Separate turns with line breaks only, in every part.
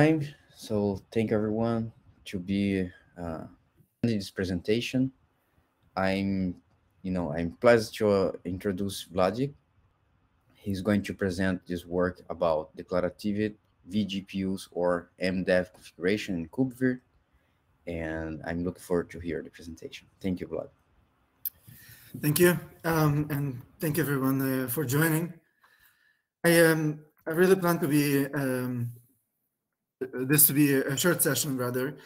time. So thank everyone to be uh, in this presentation. I'm, you know, I'm pleased to introduce Vladik. He's going to present this work about declarative vGPUs or MDEV configuration in KubeVirt. And I'm looking forward to hear the presentation. Thank you, Vlad.
Thank you. Um, and thank you everyone uh, for joining. I, um, I really plan to be um, this to be a short session rather,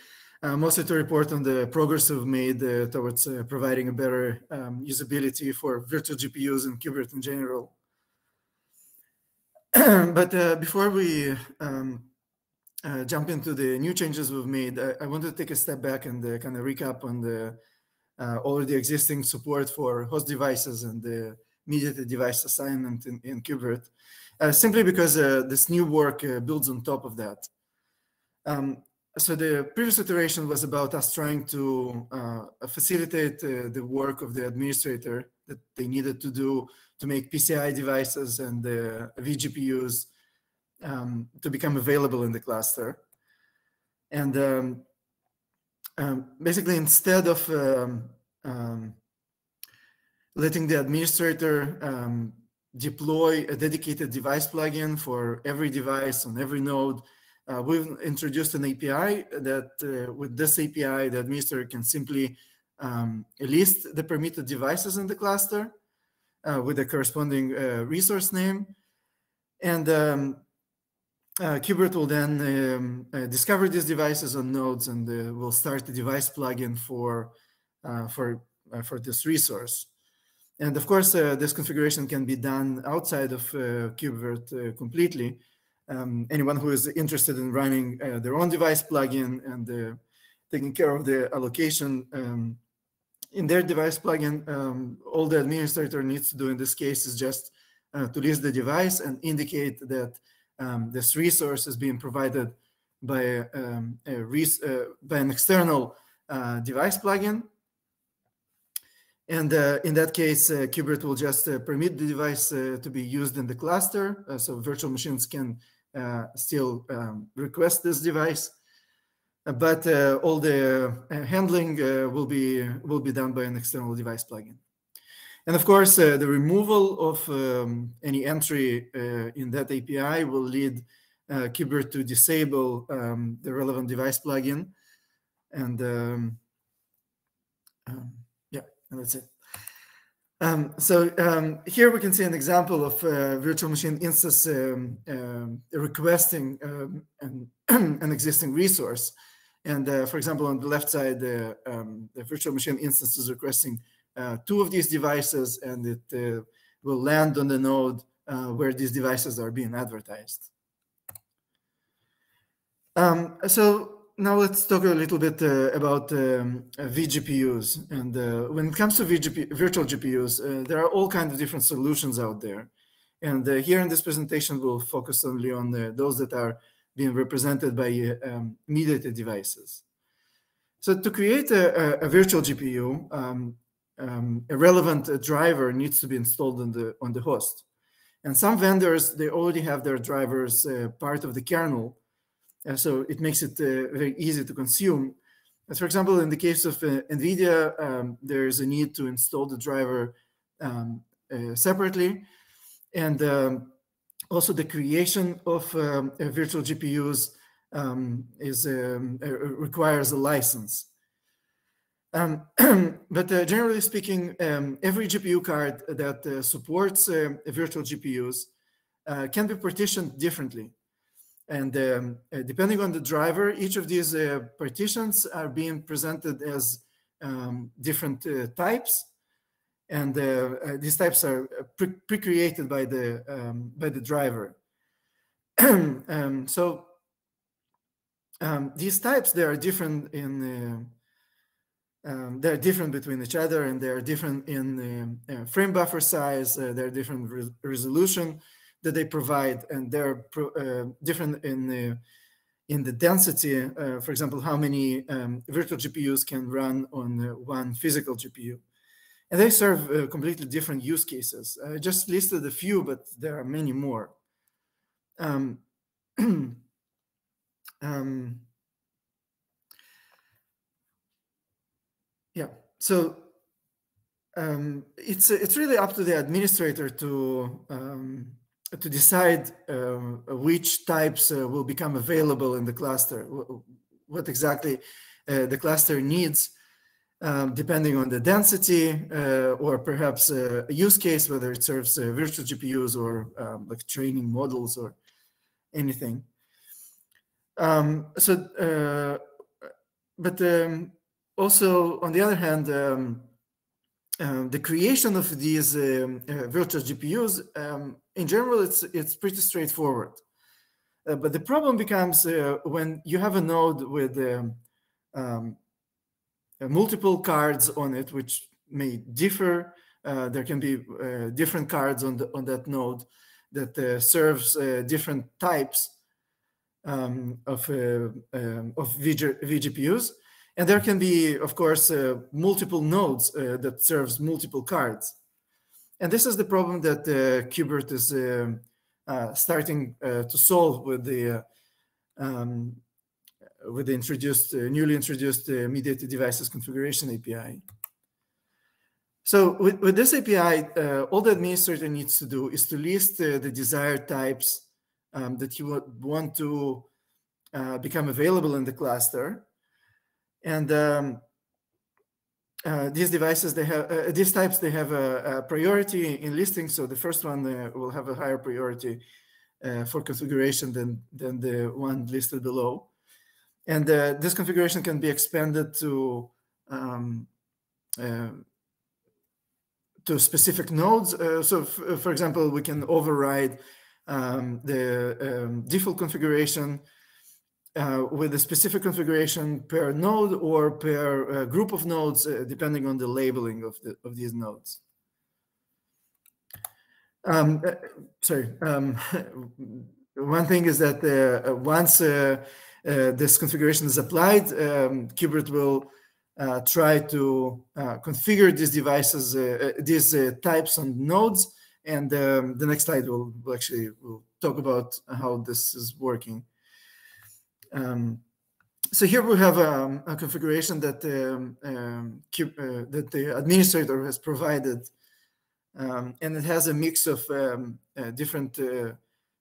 uh, mostly to report on the progress we've made uh, towards uh, providing a better um, usability for virtual GPUs and KubeVirt in general. but uh, before we um, uh, jump into the new changes we've made, I, I want to take a step back and uh, kind of recap on the already existing support for host devices and the mediated device assignment in, in KubeVirt, simply because this new work builds on top of that. Um, so the previous iteration was about us trying to uh, facilitate uh, the work of the administrator that they needed to do to make PCI devices and the vGPUs um, to become available in the cluster. And um, um, basically, instead of um, um, letting the administrator um, deploy a dedicated device plugin for every device on every node, uh, we've introduced an API that uh, with this API, the administrator can simply um, list the permitted devices in the cluster uh, with the corresponding uh, resource name. And um, uh, KubeVirt will then um, uh, discover these devices on nodes and will start the device plugin for, for, for this resource. And of course, this configuration can be done outside of KubeVirt completely um, anyone who is interested in running uh, their own device plugin and taking care of the allocation um, in their device plugin, um, all the administrator needs to do in this case is just uh, to list the device and indicate that um, this resource is being provided by, um, a uh, by an external uh, device plugin. And uh, in that case, uh, KubeVirt will just uh, permit the device to be used in the cluster. So virtual machines can still um, request this device, uh, but uh, all the handling will be will be done by an external device plugin. And of course, the removal of um, any entry in that API will lead uh, KubeVirt to disable um, the relevant device plugin. And um, um, yeah, and that's it. Um, so um, here we can see an example of uh, virtual machine instance um, um requesting um, an, an, existing resource. And uh, for example, on the left side, the, um, the virtual machine instance is requesting uh, two of these devices, and it uh, will land on the node uh, where these devices are being advertised. so now let's talk a little bit uh, about um, uh, vGPUs. And uh, when it comes to VGP, virtual GPUs, uh, there are all kinds of different solutions out there. And uh, here in this presentation, we'll focus only on those that are being represented by um, mediated devices. So to create a, a, a virtual GPU, um, um, a relevant driver needs to be installed on the on the host. And some vendors, they already have their drivers part of the kernel, uh, so it makes it uh, very easy to consume. As for example, in the case of uh, NVIDIA, um, there's a need to install the driver um, separately. And um, also the creation of um, virtual GPUs um, is um, requires a license. Um, but uh, generally speaking, um, every GPU card that uh, supports uh, virtual GPUs can be partitioned differently. And um, uh, depending on the driver, each of these uh, partitions are being presented as um, different uh, types. And uh, uh, these types are uh, pre-created by the um, by the driver. Um, so um, these types they are different in um, they're different between each other, and they're different in frame buffer size. they're different re resolution that they provide, and they're uh, different in the in the density. Uh, for example, how many um, virtual GPUs can run on uh, one physical GPU, and they serve uh, completely different use cases. I just listed a few, but there are many more. Um, um, yeah, so um, it's it's really up to the administrator to um, to decide uh, which types uh, will become available in the cluster, what exactly uh, the cluster needs, um, depending on the density uh, or perhaps a use case, whether it serves uh, virtual GPUs or um, like training models or anything. Um, so, uh, but um, also on the other hand, um, the creation of these um, uh, virtual GPUs, um, in general, it's it's pretty straightforward. Uh, but the problem becomes uh, when you have a node with um, um, uh, multiple cards on it, which may differ. Uh, there can be uh, different cards on the, on that node that serves different types of of VG, vGPUs. And there can be, of course, uh, multiple nodes uh, that serves multiple cards. And this is the problem that uh, KubeVirt is uh, starting uh, to solve with the um, with the introduced newly introduced mediated devices configuration API. So with, with this API, all the administrator needs to do is to list the desired types um, that you want to become available in the cluster and um, uh, these devices, they have uh, these types, they have a, a, priority in listing. So the first one uh, will have a higher priority uh, for configuration than than the one listed below. And uh, this configuration can be expanded to um, uh, to specific nodes. so, for example, we can override um, the um, default configuration uh, with a specific configuration per node or per uh, group of nodes, uh, depending on the labeling of, the, of these nodes. Um, uh, sorry, um, one thing is that uh, once this configuration is applied, um, KubeVirt will try to configure these devices, these types on nodes, and um, the next slide will, will actually will talk about how this is working. Um, so here we have a, a configuration that um, um, uh, that the administrator has provided, um, and it has a mix of um, uh, different uh,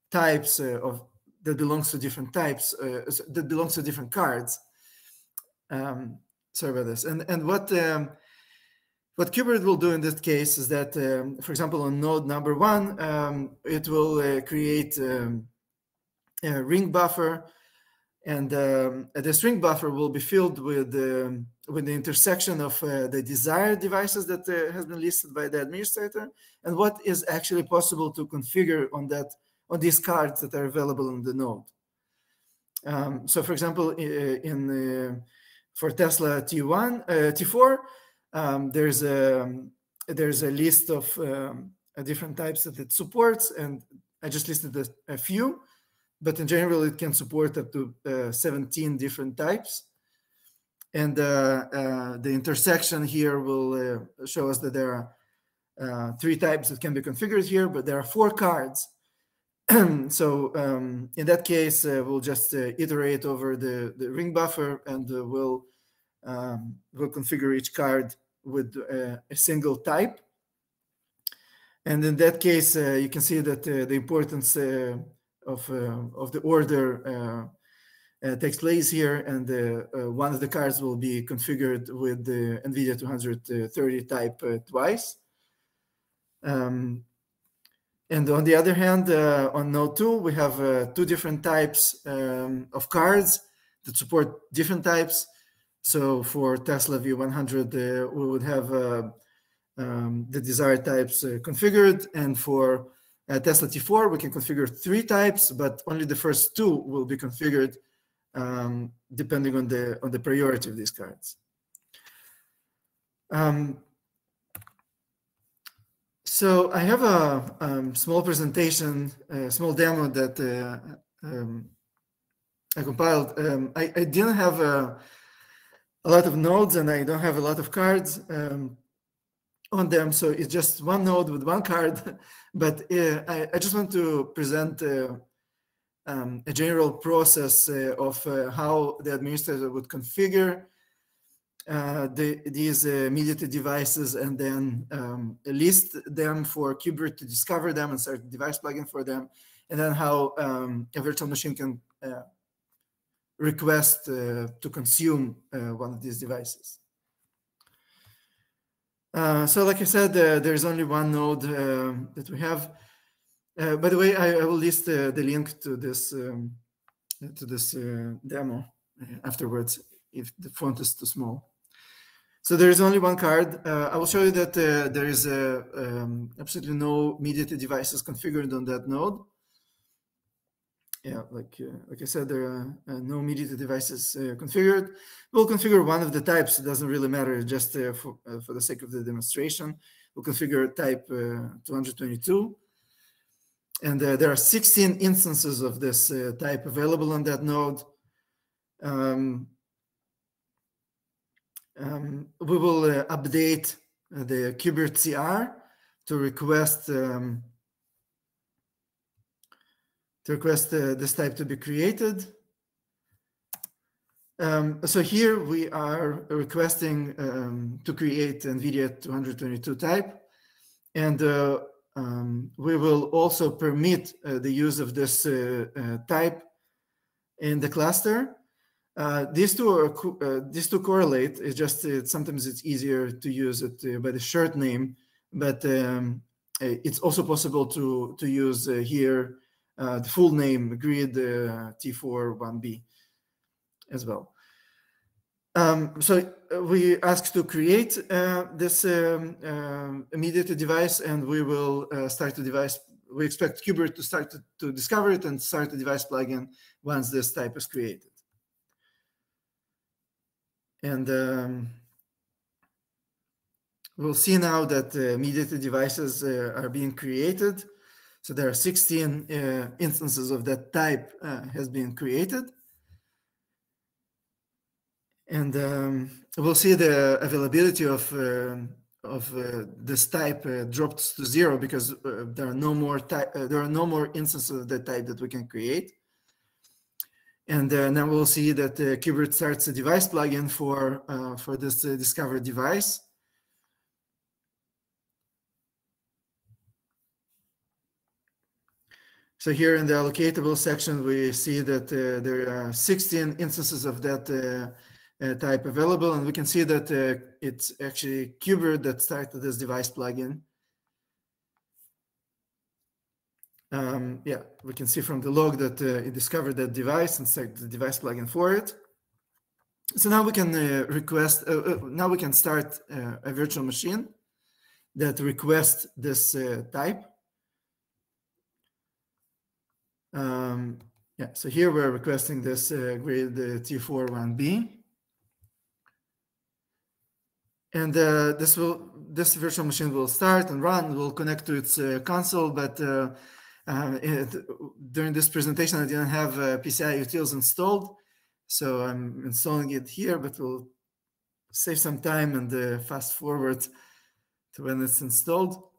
types uh, of that belongs to different types uh, that belongs to different cards. Um, sorry about this. And and what what KubeVirt will do in this case is that, for example, on node number one, it will uh, create a ring buffer and um, the string buffer will be filled with um, with the intersection of uh, the desired devices that uh, has been listed by the administrator and what is actually possible to configure on that on these cards that are available in the node. Um, so, for example, in uh, for Tesla T1 uh, T4, um, there's a there's a list of um, different types that it supports, and I just listed a, a few but in general, it can support up to uh, 17 different types. And uh, uh, the intersection here will uh, show us that there are uh, three types that can be configured here, but there are four cards. so um, in that case, uh, we'll just iterate over the, the ring buffer and we'll, um, we'll configure each card with a single type. And in that case, you can see that the importance of uh, of the order uh, uh, takes place here, and one of the cards will be configured with the NVIDIA 230 type twice. Um, and on the other hand, uh, on Node 2, we have uh, two different types um, of cards that support different types. So for Tesla V100, uh, we would have um, the desired types configured. And for uh, Tesla T4, we can configure three types, but only the first two will be configured um, depending on the on the priority of these cards. Um, so I have a um, small presentation, a small demo that uh, um, I compiled. Um, I, I, didn't have a, a, lot of nodes and I don't have a lot of cards. On them. So it's just one node with one card. but uh, I, I, just want to present uh, um, a general process uh, of uh, how the administrator would configure uh, the, these uh, mediated devices and then um, list them for KubeVirt to discover them and start device plugin for them, and then how um, a virtual machine can request to consume one of these devices. So like I said, there's only one node that we have. Uh, by the way, I, I will list uh, the link to this um, to this uh, demo afterwards if the font is too small. So there is only one card. Uh, I will show you that uh, there is um, absolutely no mediated devices configured on that node. Yeah, like uh, like I said, there are no mediated devices configured. We'll configure one of the types. It doesn't really matter, just for for the sake of the demonstration. We'll configure type 222 and uh, there are 16 instances of this uh, type available on that node. Um, um, we will uh, update the KubeVirt CR to request um, to request uh, this type to be created. Um, so here we are requesting um, to create NVIDIA 222 type. And uh, um, we will also permit uh, the use of this uh, uh, type in the cluster. Uh, these two are uh, these two correlate. It's just sometimes it's easier to use it by the short name, but um, it's also possible to to use here the full name grid T4-1B as well. Um, so uh, we ask to create uh, this um, uh, mediated device and we will uh, start the device. We expect KubeVirt to start to, to, discover it and start the device plugin once this type is created. And um, we'll see now that uh, mediated devices uh, are being created. So there are 16 instances of that type has been created and um, we'll see the availability of uh, of uh, this type uh, dropped to zero because uh, there are no more uh, there are no more instances of that type that we can create. And uh, now we'll see that uh, KubeVirt starts a device plugin for for this discovered device. So here in the allocatable section, we see that there are 16 instances of that uh, type available. And we can see that uh, it's actually KubeVirt that started this device plugin. Um, yeah, we can see from the log that uh, it discovered that device and started the device plugin for it. So now we can uh, request, uh, uh, now we can start a virtual machine that requests this type. Um, yeah, so here we're requesting this uh, grid T4-1B and uh, this will this virtual machine will start and run will connect to its uh, console but uh, uh it, during this presentation i didn't have uh, pci utils installed. So i'm installing it here but we'll save some time and uh, fast forward to when it's installed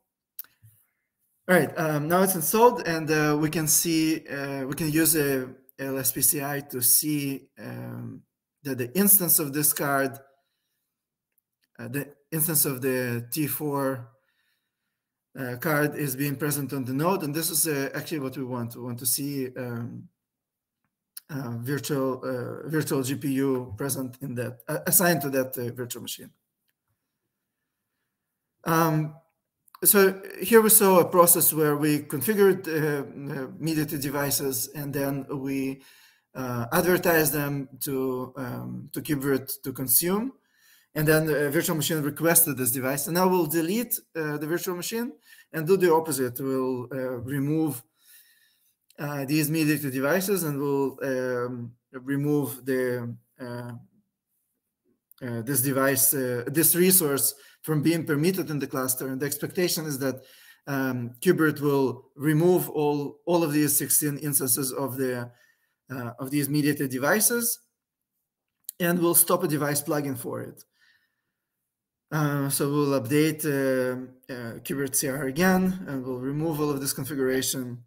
all right um, now it's installed and we can see we can use a lspci to see um, that the instance of this card uh, the instance of the T4 uh, card is being present on the node. And this is uh, actually what we want. We want to see um, uh, virtual uh, virtual GPU present in that, uh, assigned to that virtual machine. Um, so here we saw a process where we configured mediated devices and then we advertise them to um, to KubeVirt to consume and then the virtual machine requested this device. And now we'll delete uh, the virtual machine and do the opposite. We'll uh, remove uh, these mediated devices and we'll um, remove the uh, uh, this device, uh, this resource from being permitted in the cluster. And the expectation is that um, KubeVirt will remove all all of these 16 instances of the of these mediated devices, and we'll stop a device plugin for it. Uh, so we'll update uh, uh, KubeVirt CR again, and we'll remove all of this configuration.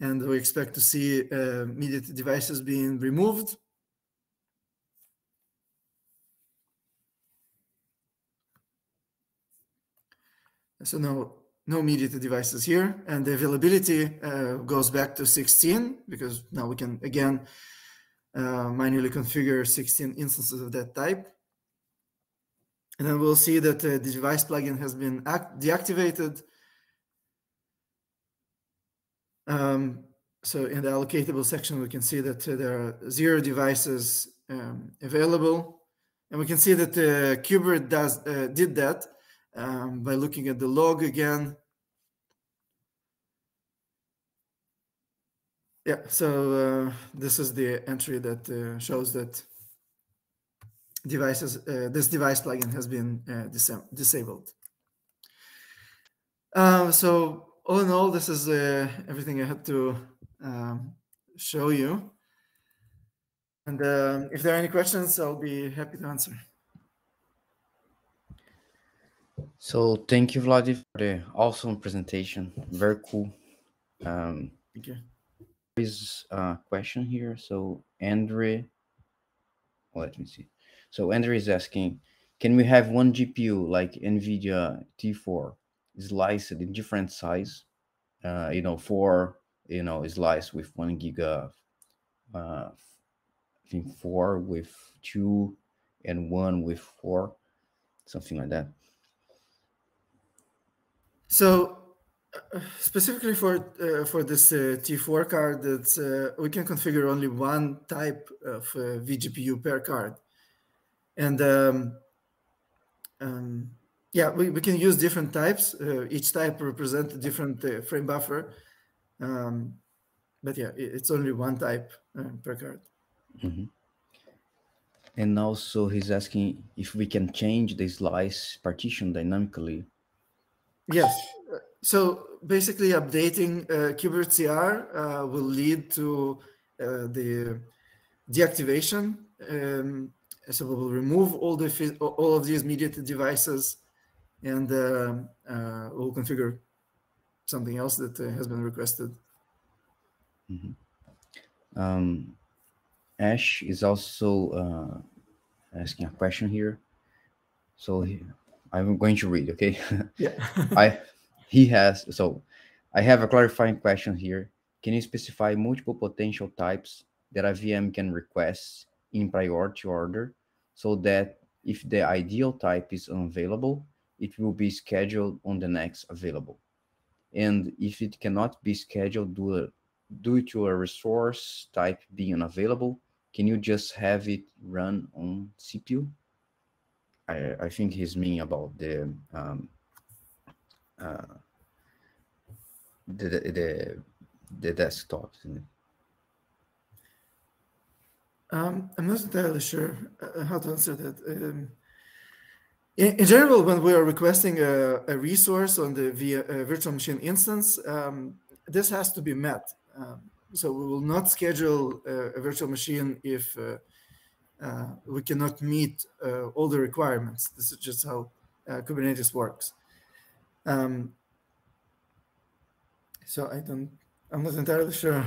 and we expect to see uh, mediated devices being removed. So no, no mediated devices here, and the availability uh, goes back to 16 because now we can again uh, manually configure 16 instances of that type. And then we'll see that uh, the device plugin has been deactivated. Um, so in the allocatable section, we can see that uh, there are zero devices um, available. And we can see that uh, KubeVirt does uh, did that um, by looking at the log again. Yeah, so uh, this is the entry that uh, shows that devices, uh, this device plugin has been uh, dis disabled. Uh, so all in all, this is uh, everything I had to um, show you. And um, if there are any questions, I'll be happy to answer.
So thank you, Vladi, for the awesome presentation. Very cool. Um,
thank you.
There is a question here. So Andre, let me see. So Andre is asking, can we have one GPU like NVIDIA T4 sliced in different size? Uh, you know, four, you know, sliced with one giga, uh, I think four with two and one with four, something like that.
So uh, specifically for uh, for this uh, T4 card, that uh, we can configure only one type of uh, vGPU per card, and um, um, yeah, we, we can use different types. Uh, each type represents a different frame buffer, um, but yeah, it's only one type per card.
Mm -hmm. And also, he's asking if we can change the slice partition dynamically
Yes. So basically, updating uh, KubeVirt CR uh, will lead to uh, the deactivation. Um, so we will remove all the all of these mediated devices, and uh, uh, we'll configure something else that uh, has been requested.
Mm -hmm. um, Ash is also asking a question here. So I'm going to read, okay?
Yeah.
I he has so I have a clarifying question here. Can you specify multiple potential types that a VM can request in priority order so that if the ideal type is unavailable, it will be scheduled on the next available. And if it cannot be scheduled due, due to a resource type being unavailable, can you just have it run on CPU? I, I think he's meaning about the um, uh, the, the the desktop.
Um, I'm not entirely sure uh, how to answer that. Um, in, in, general, when we are requesting a, a resource on the via virtual machine instance, um, this has to be met. Um, so we will not schedule a, a virtual machine if uh, uh, we cannot meet uh, all the requirements. This is just how uh, Kubernetes works. Um, so I don't, I'm not entirely sure.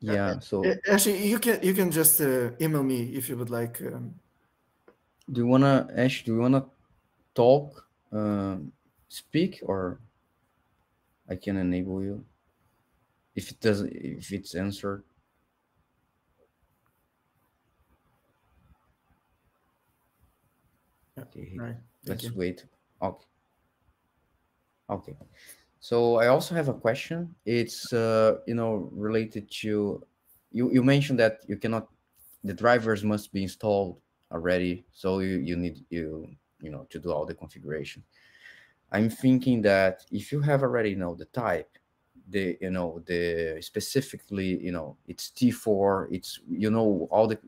Yeah. So
actually, you can you can just email me if you would like. Um,
do you wanna Ash? Do you wanna talk, speak, or I can enable you if it doesn't if it's answered? Okay,
right.
let's you. wait. Okay. Okay. So I also have a question. It's uh, you know related to you. You mentioned that you cannot the drivers must be installed already, so you you need you you know to do all the configuration. I'm thinking that if you have already know the type, the you know the specifically you know it's T4, it's you know all the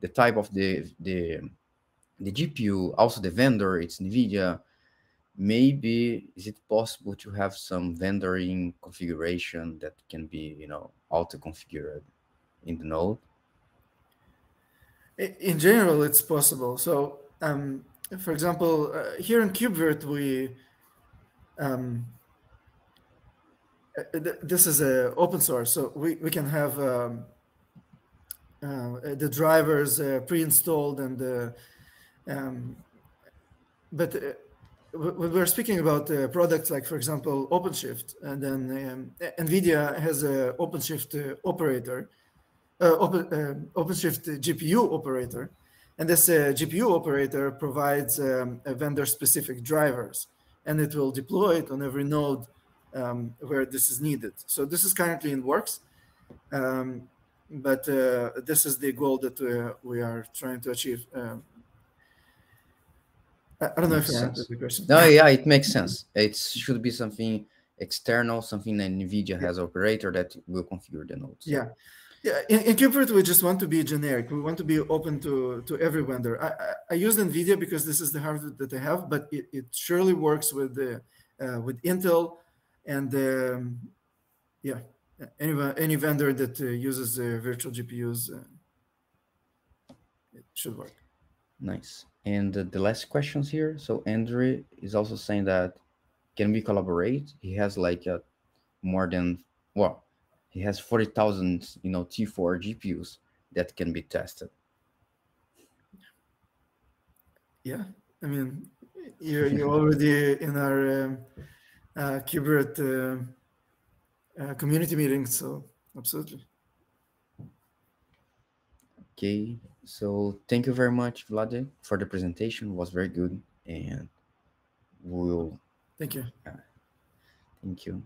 the type of the the the GPU, also the vendor, it's NVIDIA. Maybe is it possible to have some vendoring configuration that can be, you know, auto-configured in the node?
In general, it's possible. So, um, for example, uh, here in KubeVirt, we um, uh, this is a open source, so we, we can have um, uh, the drivers uh, pre-installed and the um, but uh, when we're speaking about uh, products like, for example, OpenShift, and then um, NVIDIA has a OpenShift operator, Open, OpenShift GPU operator, and this GPU operator provides um, vendor-specific drivers, and it will deploy it on every node um, where this is needed. So this is currently in works, um, but uh, this is the goal that uh, we are trying to achieve. Um, I don't know if I answered the question.
No, yeah, it makes sense. It should be something external, something that NVIDIA has operator that will configure the nodes.
Yeah. Yeah, in, in we just want to be generic. We want to be open to, to every vendor. I, I, I use NVIDIA because this is the hardware that I have, but it, it surely works with the, uh, with Intel, and um, yeah, any any vendor that uh, uses uh, virtual GPUs, uh, it should work.
Nice. And the last questions here. So Andrew is also saying that can we collaborate? He has like a more than well, he has forty thousand, you know, T4 GPUs that can be tested.
Yeah, I mean, you're you're already in our um, uh, KubeVirt uh, uh, community meeting, So absolutely.
Okay, so thank you very much, Vlade, for the presentation. It was very good, and we'll.
Thank you.
thank you.